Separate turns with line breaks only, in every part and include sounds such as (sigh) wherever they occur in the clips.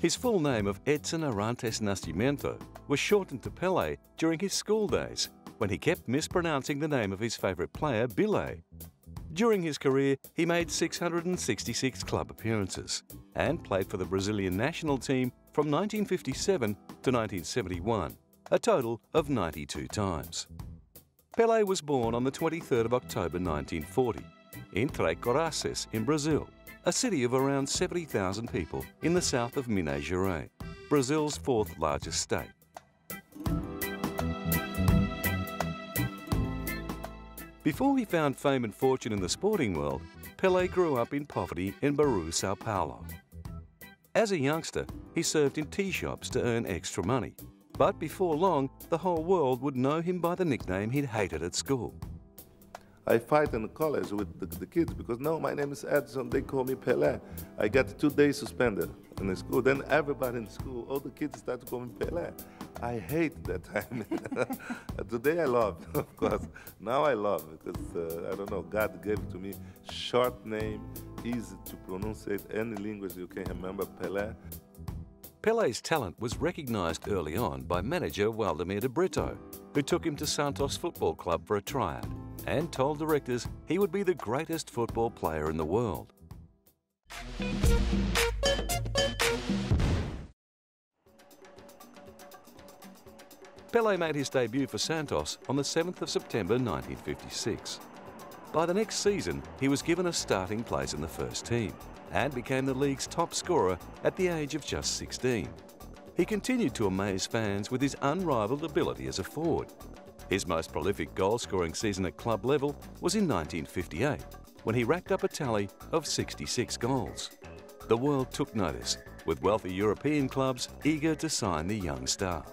His full name of Edson Arantes Nascimento was shortened to Pele during his school days when he kept mispronouncing the name of his favourite player, Bile. During his career, he made 666 club appearances and played for the Brazilian national team from 1957 to 1971, a total of 92 times. Pele was born on the 23rd of October 1940 in Três in Brazil, a city of around 70,000 people in the south of Minas Gerais, Brazil's fourth largest state. Before he found fame and fortune in the sporting world, Pele grew up in poverty in Bauru, Sao Paulo. As a youngster, he served in tea shops to earn extra money. But before long, the whole world would know him by the nickname he'd hated at school.
I fight in college with the, the, kids because no, my name is Edson. They call me Pelé. I got two days suspended in the school. Then everybody in school, all the kids started calling me Pelé. I hate that (laughs) time. (laughs) Today I love, (laughs) of course. Now I love because uh, I don't know. God gave to me short name, easy to pronounce it. Any language you can remember, Pelé.
Pele's talent was recognised early on by manager Waldemar de Brito, who took him to Santos Football Club for a tryout and told directors he would be the greatest football player in the world. Pele made his debut for Santos on the 7th of September 1956. By the next season, he was given a starting place in the first team and became the league's top scorer at the age of just 16. He continued to amaze fans with his unrivaled ability as a forward. His most prolific goal-scoring season at club level was in 1958, when he racked up a tally of 66 goals. The world took notice, with wealthy European clubs eager to sign the young star.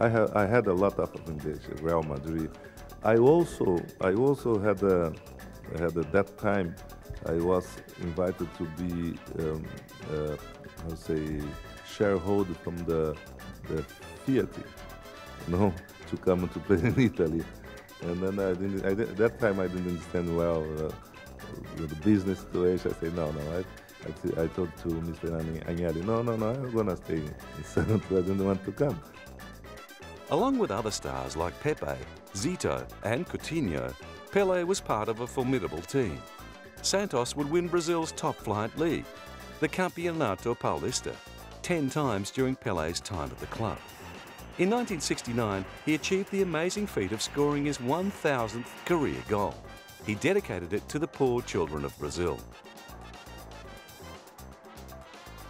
I, ha I had a lot of English Real Madrid. I also, I also had, a, had at that time, I was invited to be, um, uh, how say, shareholder from the, the Fiat, you know, to come to play in (laughs) Italy. And then I didn't, I did, that time I didn't understand well uh, the business situation. I said, no, no, I, I, I told to Mr. Agnelli, no, no, no, I'm going to stay in (laughs) Santos. I didn't want to come.
Along with other stars like Pepe, Zito and Coutinho, Pele was part of a formidable team. Santos would win Brazil's top-flight league, the Campeonato Paulista, 10 times during Pele's time at the club. In 1969, he achieved the amazing feat of scoring his 1,000th career goal. He dedicated it to the poor children of Brazil.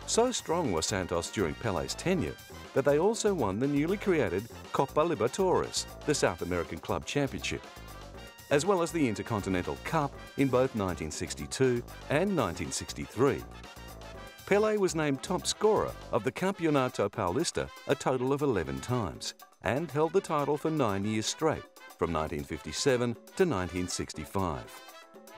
So strong was Santos during Pele's tenure that they also won the newly created Copa Libertadores, the South American Club Championship, as well as the Intercontinental Cup in both 1962 and 1963. Pele was named top scorer of the Campeonato Paulista a total of 11 times and held the title for nine years straight, from 1957 to 1965.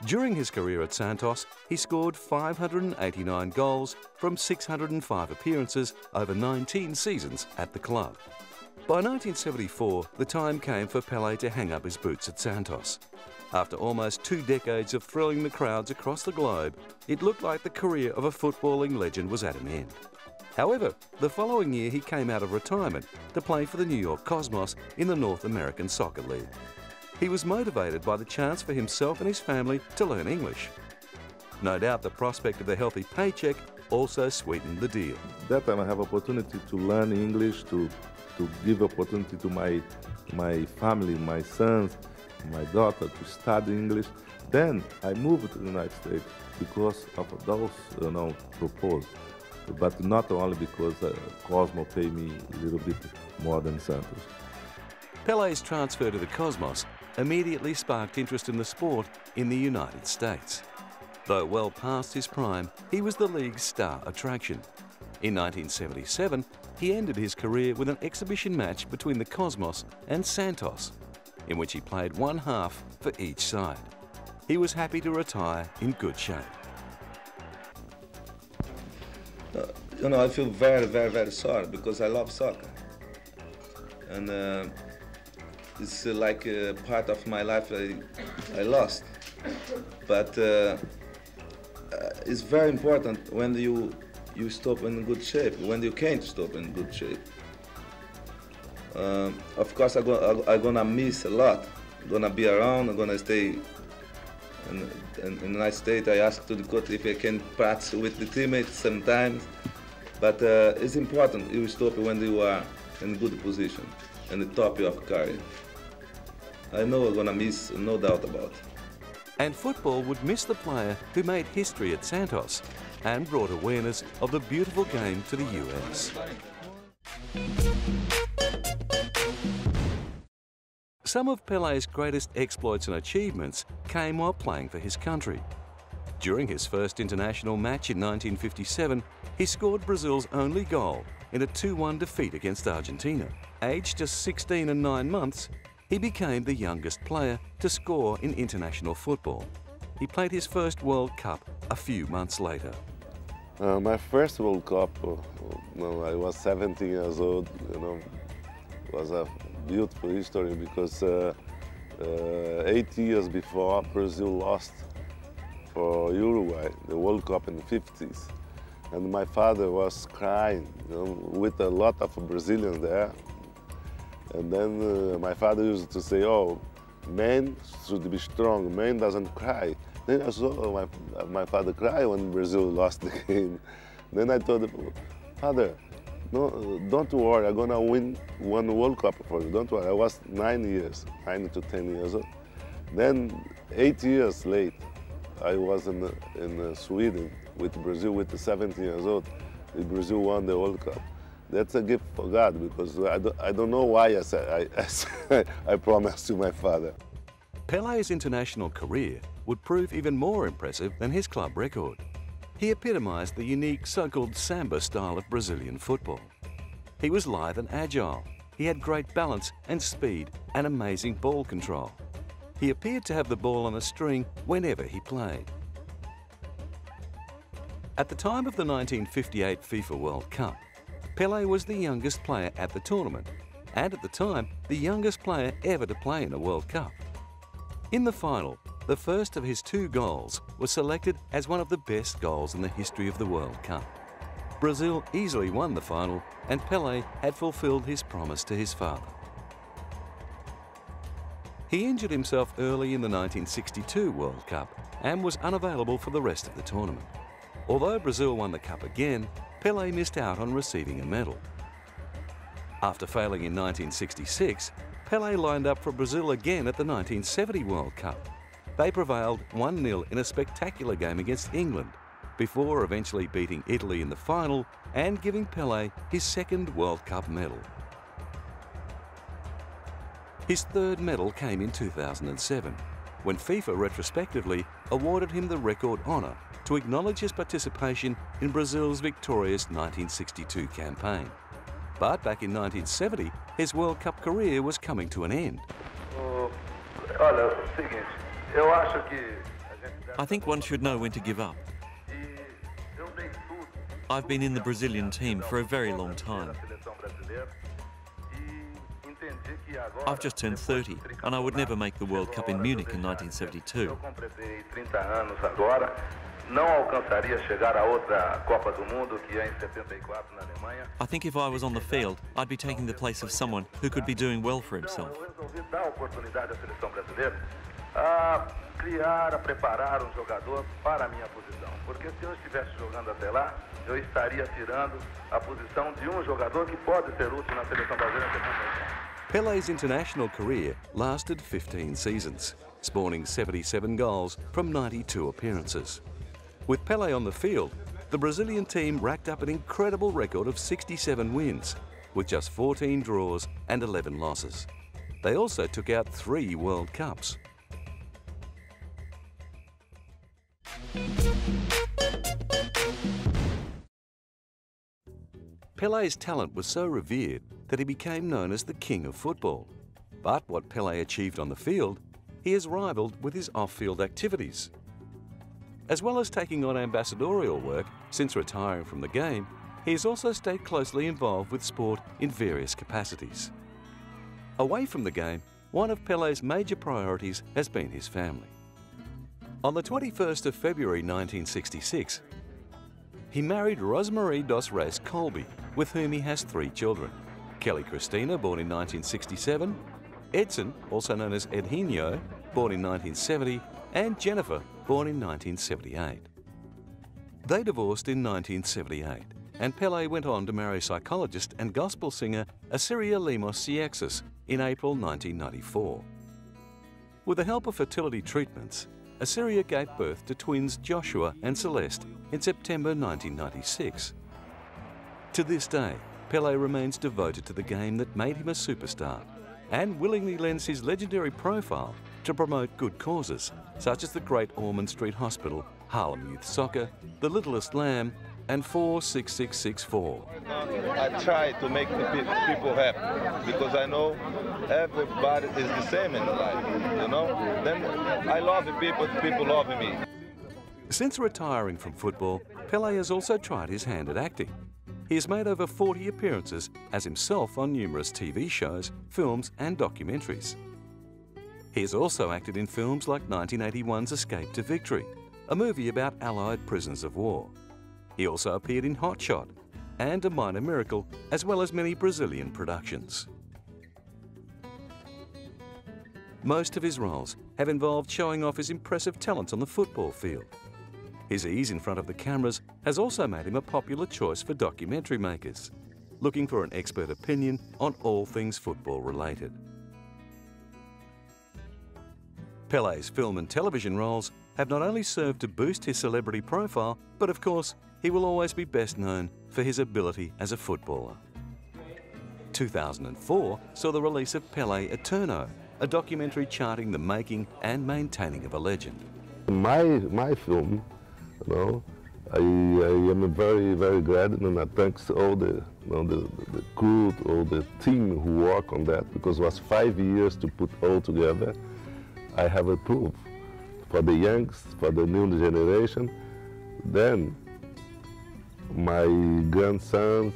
During his career at Santos, he scored 589 goals from 605 appearances over 19 seasons at the club. By 1974, the time came for Pele to hang up his boots at Santos. After almost two decades of thrilling the crowds across the globe, it looked like the career of a footballing legend was at an end. However, the following year he came out of retirement to play for the New York Cosmos in the North American Soccer League. He was motivated by the chance for himself and his family to learn English. No doubt the prospect of a healthy paycheck also sweetened the deal.
That time I have opportunity to learn English, to, to give opportunity to my, my family, my sons, my daughter to study English. Then I moved to the United States because of those, you know, proposals. But not only because uh, Cosmo paid me a little bit more than Santos.
Pele's transfer to the Cosmos immediately sparked interest in the sport in the United States. Though well past his prime, he was the league's star attraction. In 1977, he ended his career with an exhibition match between the Cosmos and Santos, in which he played one half for each side. He was happy to retire in good shape.
Uh, you know, I feel very, very, very sorry because I love soccer. And uh, it's uh, like a part of my life I, I lost. But uh, uh, it's very important when you you stop in good shape, when you can't stop in good shape. Um, of course, I'm gonna, I'm gonna miss a lot. I'm gonna be around. I'm gonna stay in, in, in a nice state. I ask to the coach if I can practice with the teammates sometimes. But uh, it's important you stop when you are in good position, in the top of career. I know I'm gonna miss, no doubt about it.
And football would miss the player who made history at Santos and brought awareness of the beautiful game to the US. Some of Pele's greatest exploits and achievements came while playing for his country. During his first international match in 1957, he scored Brazil's only goal in a 2-1 defeat against Argentina. Aged just 16 and 9 months, he became the youngest player to score in international football. He played his first World Cup a few months later.
Uh, my first World Cup, uh, when I was 17 years old, you know, was a beautiful history because uh, uh, years before, Brazil lost for Uruguay, the World Cup in the 50s. And my father was crying, you know, with a lot of Brazilians there. And then uh, my father used to say, oh, men should be strong, men doesn't cry. Then I saw oh, my, my father cry when Brazil (laughs) lost the game. Then I told him, father, no, don't worry, I'm gonna win one World Cup for you. Don't worry. I was nine years, nine to ten years old. Then eight years late, I was in, in uh, Sweden with Brazil with 17 years old. Brazil won the World Cup. That's a gift for God because I don't, I don't know why I said I, (laughs) I, I promised to my father.
Pele's international career would prove even more impressive than his club record. He epitomised the unique so-called samba style of Brazilian football. He was lithe and agile. He had great balance and speed and amazing ball control. He appeared to have the ball on a string whenever he played. At the time of the 1958 FIFA World Cup, Pele was the youngest player at the tournament and at the time the youngest player ever to play in a World Cup. In the final, the first of his two goals was selected as one of the best goals in the history of the World Cup. Brazil easily won the final and Pele had fulfilled his promise to his father. He injured himself early in the 1962 World Cup and was unavailable for the rest of the tournament. Although Brazil won the cup again, Pele missed out on receiving a medal. After failing in 1966, Pele lined up for Brazil again at the 1970 World Cup. They prevailed 1-0 in a spectacular game against England, before eventually beating Italy in the final and giving Pele his second World Cup medal. His third medal came in 2007, when FIFA retrospectively awarded him the record honour to acknowledge his participation in Brazil's victorious 1962 campaign. But back in 1970, his World Cup career was coming to an end.
I think one should know when to give up. I've been in the Brazilian team for a very long time. I've just turned 30 and I would never make the World Cup in Munich in 1972. I think if I was on the field, I'd be taking the place of someone who could be doing well for himself. Criar, a preparar um jogador para a minha posição. Porque se eu estivesse jogando até lá, eu estaria tirando a posição de um jogador que pode ser útil na seleção brasileira.
Pele's international career lasted 15 seasons, spawning 77 goals from 92 appearances. With Pele on the field, the Brazilian team racked up an incredible record of 67 wins, with just 14 draws and 11 losses. They also took out three World Cups. Pele's talent was so revered that he became known as the king of football. But what Pele achieved on the field, he has rivaled with his off-field activities. As well as taking on ambassadorial work since retiring from the game, he has also stayed closely involved with sport in various capacities. Away from the game, one of Pele's major priorities has been his family. On the 21st of February 1966, he married Rosemeri dos Reis Cholbi, with whom he has three children. Kelly Christina, born in 1967, Edson, also known as Edinho, born in 1970, and Jennifer, born in 1978. They divorced in 1978, and Pele went on to marry psychologist and gospel singer Assíria Lemos Seixas in April 1994. With the help of fertility treatments, Assíria gave birth to twins Joshua and Celeste in September 1996. To this day, Pele remains devoted to the game that made him a superstar and willingly lends his legendary profile to promote good causes, such as the Great Ormond Street Hospital, Harlem Youth Soccer, The Littlest Lamb, and 46664.
I try to make the people happy because I know everybody is the same in life, you know? Then I love the people, the people love me.
Since retiring from football, Pele has also tried his hand at acting. He has made over 40 appearances as himself on numerous TV shows, films, and documentaries. He has also acted in films like 1981's Escape to Victory, a movie about Allied prisoners of war. He also appeared in Hot Shot and A Minor Miracle, as well as many Brazilian productions. Most of his roles have involved showing off his impressive talents on the football field. His ease in front of the cameras has also made him a popular choice for documentary makers, looking for an expert opinion on all things football related. Pele's film and television roles have not only served to boost his celebrity profile, but of course, he will always be best known for his ability as a footballer. 2004 saw the release of Pele Eterno, a documentary charting the making and maintaining of a legend.
My, my film, you know, I, I am very, very glad and I thanks all the, you know, the, the crew, all the team who work on that because it was five years to put all together. I have a proof for the youngs, for the new generation. Then my grandsons,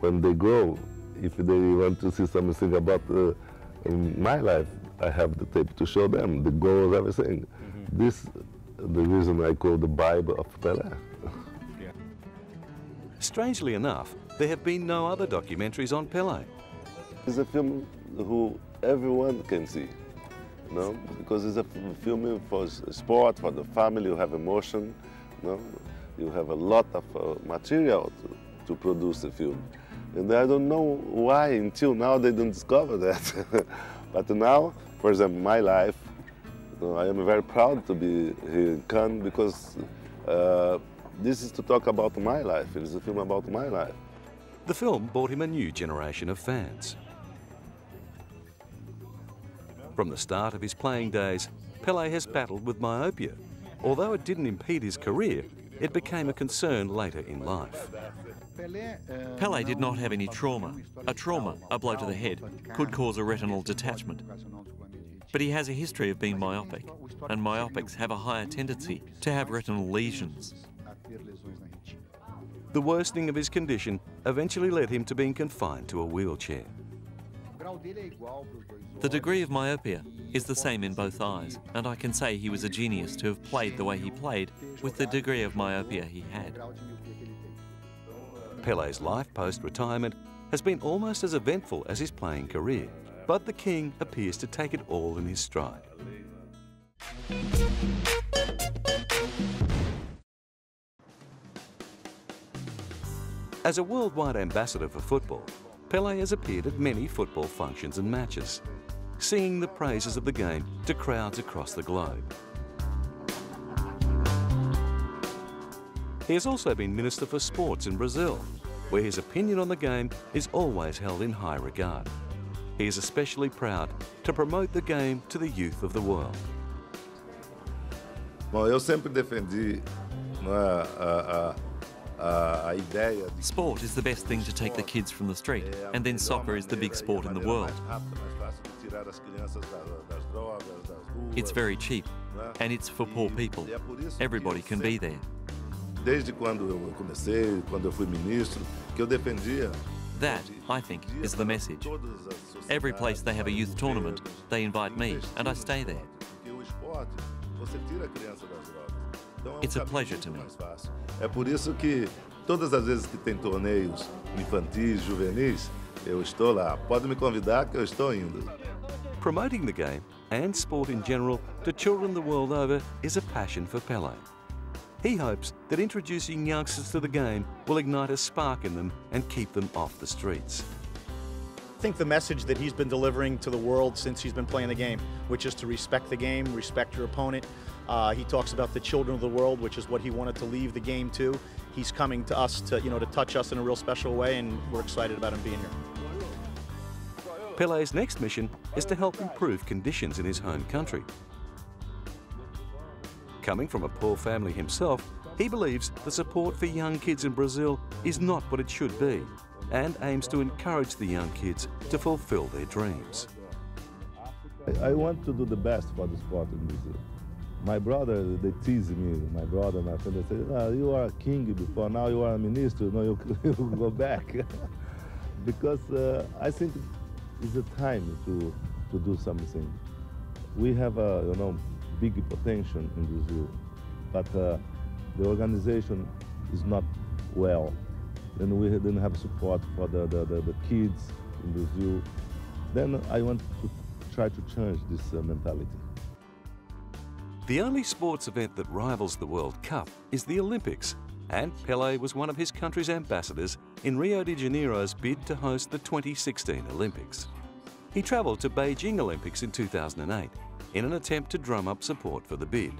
when they grow, if they want to see something about uh, my life, I have the tape to show them, the goals, everything. This the reason I call the Bible of Pelé. (laughs)
Strangely enough, there have been no other documentaries on Pele.
It's a film who everyone can see, you know, because it's a film for sport, for the family, you have emotion, you know, you have a lot of uh, material to, to produce a film. And I don't know why until now they didn't discover that. (laughs) but now, for example, my life, you know, I am very proud to be here in Cannes because uh, this is to talk about my life. It is a film about my life.
The film brought him a new generation of fans. From the start of his playing days, Pele has battled with myopia. Although it didn't impede his career, it became a concern later in life.
Uh, Pele did not have any trauma. A trauma, a blow to the head, could cause a retinal detachment. But he has a history of being myopic, and myopics have a higher tendency to have retinal lesions.
The worsening of his condition eventually led him to being confined to a wheelchair.
The degree of myopia is the same in both eyes, and I can say he was a genius to have played the way he played with the degree of myopia he had.
Pele's life post retirement has been almost as eventful as his playing career, but the King appears to take it all in his stride. As a worldwide ambassador for football, Pele has appeared at many football functions and matches, singing the praises of the game to crowds across the globe. He has also been Minister for Sports in Brazil, where his opinion on the game is always held in high regard. He is especially proud to promote the game to the youth of the world.
Bom, eu sempre defendi né, a,
Sport is the best thing to take the kids from the street, and then soccer is the big sport in the world. It's very cheap, and it's for poor people. Everybody can be there.
Desde quando eu comecei, quando eu fui ministro, que eu defendia
That, I think, is the message. Every place they have a youth tournament, they invite me, and I stay there.
Porque o esporte
It's a pleasure to me.
É por isso que todas as vezes que tem torneios infantis, juvenis, eu estou lá. Pode me convidar que eu estou indo.
Promoting the game and sport in general to children the world over is a passion for Pele. He hopes that introducing youngsters to the game will ignite a spark in them and keep them off the streets.
I think the message that he's been delivering to the world since he's been playing the game, which is to respect the game, respect your opponent. Uh, he talks about the children of the world, which is what he wanted to leave the game to. He's coming to us to, you know, to touch us in a real special way, and we're excited about him being here.
Pele's next mission is to help improve conditions in his home country. Coming from a poor family himself, he believes the support for young kids in Brazil is not what it should be and aims to encourage the young kids to fulfill their dreams.
I want to do the best for the sport in Brazil. My brother, they tease me, my brother, my friend, they say, oh, you are a king before, now you are a minister, no, you, (laughs) you go back. (laughs) because uh, I think it's a time to, to do something. We have a, you know, big potential in Brazil, but uh, the organization is not well. And we didn't have support for the, the, the, the kids in Brazil. Then I want to try to change this uh, mentality.
The only sports event that rivals the World Cup is the Olympics, and Pele was one of his country's ambassadors in Rio de Janeiro's bid to host the 2016 Olympics. He travelled to Beijing Olympics in 2008 in an attempt to drum up support for the bid.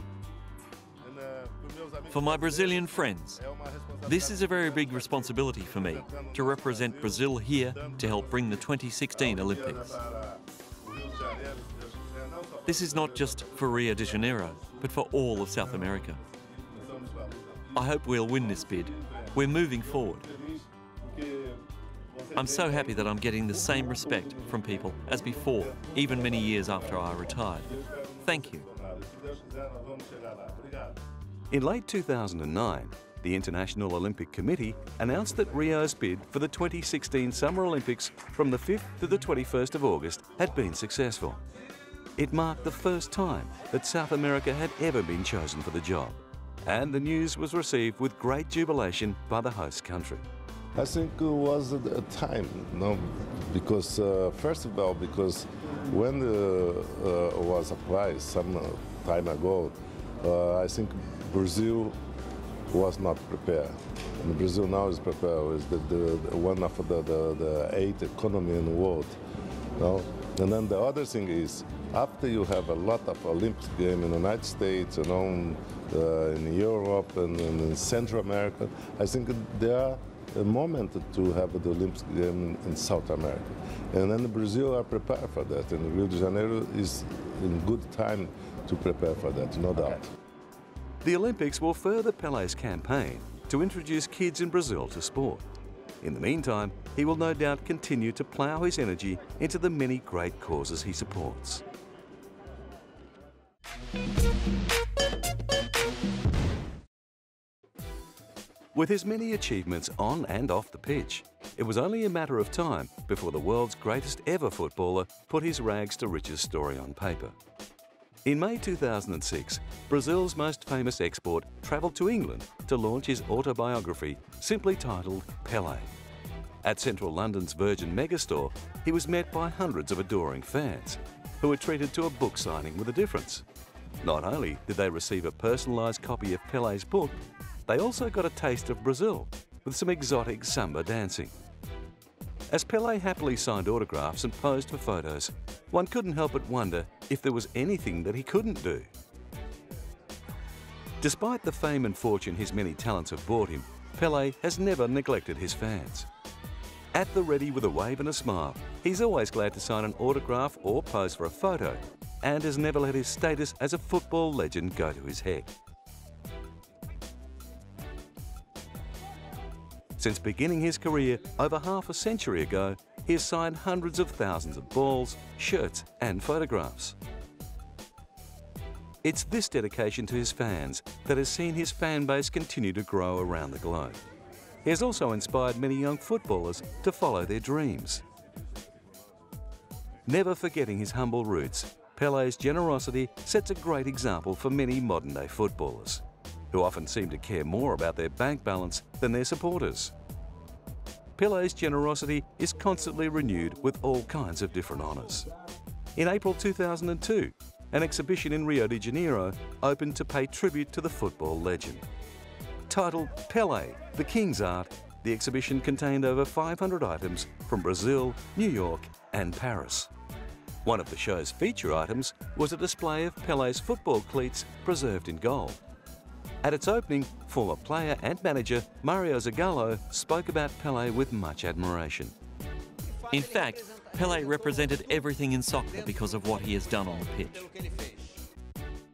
For my Brazilian friends, this is a very big responsibility for me to represent Brazil here to help bring the 2016 Olympics. This is not just for Rio de Janeiro, but for all of South America. I hope we'll win this bid. We're moving forward. I'm so happy that I'm getting the same respect from people as before, even many years after I retired. Thank you.
In late 2009, the International Olympic Committee announced that Rio's bid for the 2016 Summer Olympics from the 5th to the 21st of August had been successful. It marked the first time that South America had ever been chosen for the job, and the news was received with great jubilation by the host country.
I think it was a time, no, because uh, first of all, because when the uh, was applied some time ago, uh, I think Brazil was not prepared. And Brazil now is prepared. Is the, the, one of the, the, the eight economy in the world. No? And then the other thing is, after you have a lot of Olympic games in the United States, you know, uh, in Europe and, and in Central America, I think there are a moment to have the Olympic game in South America. And then Brazil are prepared for that, and Rio de Janeiro is in good time to prepare for that, no doubt.
The Olympics will further Pele's campaign to introduce kids in Brazil to sport. In the meantime, he will no doubt continue to plough his energy into the many great causes he supports. With his many achievements on and off the pitch, it was only a matter of time before the world's greatest ever footballer put his rags to riches story on paper. In May 2006, Brazil's most famous export travelled to England to launch his autobiography, simply titled Pele. At central London's Virgin Megastore, he was met by hundreds of adoring fans, who were treated to a book signing with a difference. Not only did they receive a personalised copy of Pele's book, they also got a taste of Brazil with some exotic samba dancing. As Pele happily signed autographs and posed for photos, one couldn't help but wonder if there was anything that he couldn't do. Despite the fame and fortune his many talents have brought him, Pele has never neglected his fans. At the ready with a wave and a smile, he's always glad to sign an autograph or pose for a photo, and has never let his status as a football legend go to his head. Since beginning his career over half a century ago, he has signed hundreds of thousands of balls, shirts and photographs. It's this dedication to his fans that has seen his fan base continue to grow around the globe. He has also inspired many young footballers to follow their dreams. Never forgetting his humble roots, Pele's generosity sets a great example for many modern-day footballers, who often seem to care more about their bank balance than their supporters. Pele's generosity is constantly renewed with all kinds of different honours. In April 2002, an exhibition in Rio de Janeiro opened to pay tribute to the football legend. Titled Pele, the King's Art, the exhibition contained over 500 items from Brazil, New York and Paris. One of the show's feature items was a display of Pele's football cleats preserved in gold. At its opening, former player and manager Mario Zagallo spoke about Pele with much admiration.
In fact, Pele represented everything in soccer because of what he has done on the pitch.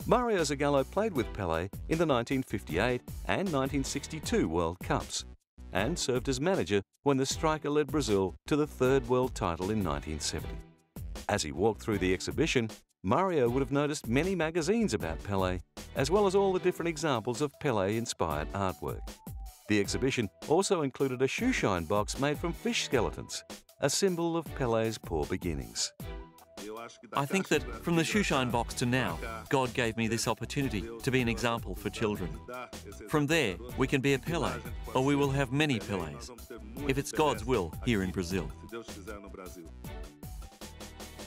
Mario Zagallo played with Pele in the 1958 and 1962 World Cups and served as manager when the striker led Brazil to the third world title in 1970. As he walked through the exhibition, Mario would have noticed many magazines about Pele, as well as all the different examples of Pele-inspired artwork. The exhibition also included a shoeshine box made from fish skeletons, a symbol of Pele's poor beginnings.
I think that from the shoeshine box to now, God gave me this opportunity to be an example for children. From there, we can be a Pele, or we will have many Peles, if it's God's will here in Brazil.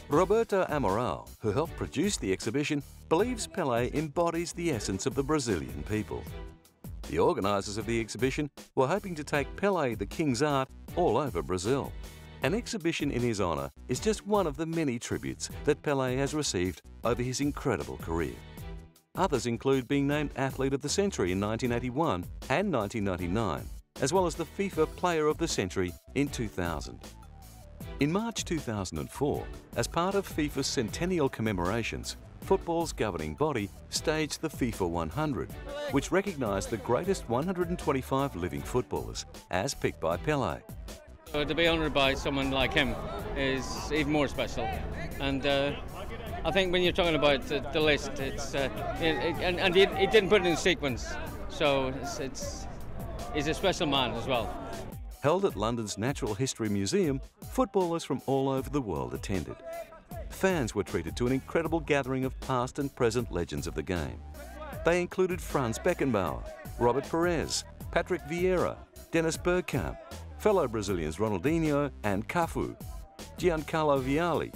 Roberto Amaral, who helped produce the exhibition, believes Pele embodies the essence of the Brazilian people. The organisers of the exhibition were hoping to take Pele the King's art all over Brazil. An exhibition in his honour is just one of the many tributes that Pele has received over his incredible career. Others include being named Athlete of the Century in 1981 and 1999, as well as the FIFA Player of the Century in 2000. In March 2004, as part of FIFA's centennial commemorations, football's governing body staged the FIFA 100, which recognised the greatest 125 living footballers, as picked by Pele.
Uh, to be honoured by someone like him is even more special. And uh, I think when you're talking about the, the list, it's uh, it, it, and, and he, he, didn't put it in sequence, so it's, it's he's a special man as well.
Held at London's Natural History Museum, footballers from all over the world attended. Fans were treated to an incredible gathering of past and present legends of the game. They included Franz Beckenbauer, Robert Pires, Patrick Vieira, Dennis Bergkamp, fellow Brazilians Ronaldinho and Cafu, Giancarlo Vialli,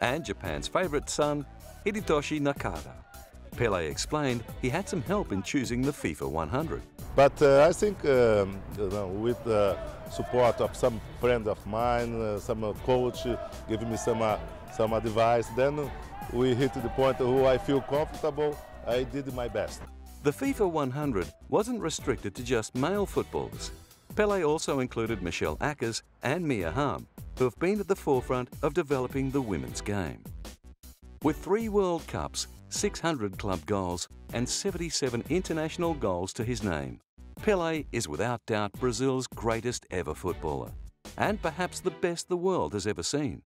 and Japan's favourite son, Hidetoshi Nakata. Pele explained he had some help in choosing the FIFA 100.
But uh, I think um, you know, with the support of some friends of mine, uh, some uh, coach giving me some, some advice, then we hit the point where I feel comfortable, I did my best.
The FIFA 100 wasn't restricted to just male footballers. Pele also included Michelle Akers and Mia Hamm, who have been at the forefront of developing the women's game. With three World Cups, 600 club goals and 77 international goals to his name, Pele is without doubt Brazil's greatest ever footballer, and perhaps the best the world has ever seen.